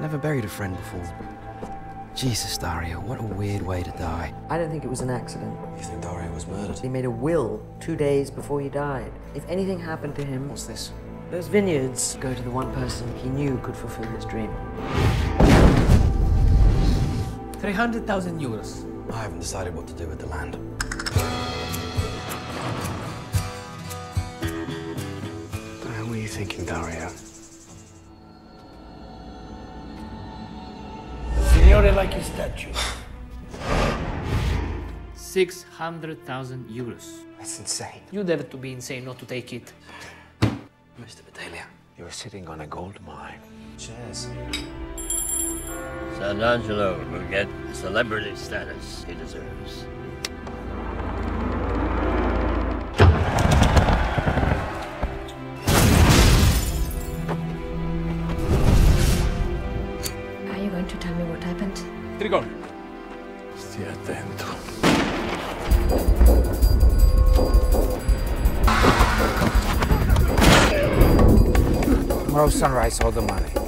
Never buried a friend before. Jesus, Dario, what a weird way to die. I don't think it was an accident. You think Dario was murdered? He made a will two days before he died. If anything happened to him, What's this? those vineyards go to the one person he knew could fulfill his dream. 300,000 euros. I haven't decided what to do with the land. What the hell were you thinking, Dario? Signore like a statue. 600,000 euros. That's insane. You'd have to be insane not to take it. Mr. Bedelia, you're sitting on a gold mine. Cheers. San Angelo will get the celebrity status he deserves. Going to tell me what happened? Trigon. Stia attento. Tomorrow sunrise, all the money.